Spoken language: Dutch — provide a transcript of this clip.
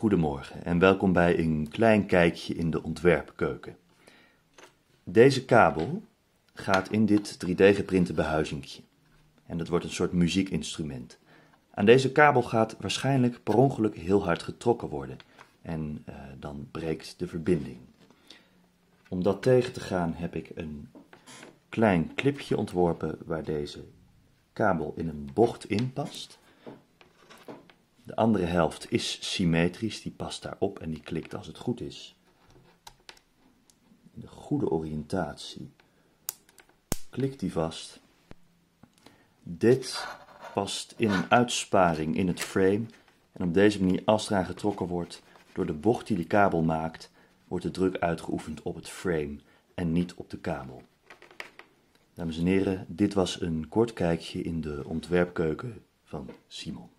Goedemorgen en welkom bij een klein kijkje in de ontwerpkeuken. Deze kabel gaat in dit 3D-geprinte behuizingje en dat wordt een soort muziekinstrument. Aan deze kabel gaat waarschijnlijk per ongeluk heel hard getrokken worden en uh, dan breekt de verbinding. Om dat tegen te gaan heb ik een klein clipje ontworpen waar deze kabel in een bocht in past. De andere helft is symmetrisch, die past daarop en die klikt als het goed is. In de goede oriëntatie klikt die vast. Dit past in een uitsparing in het frame en op deze manier als eraan getrokken wordt door de bocht die de kabel maakt, wordt de druk uitgeoefend op het frame en niet op de kabel. Dames en heren, dit was een kort kijkje in de ontwerpkeuken van Simon.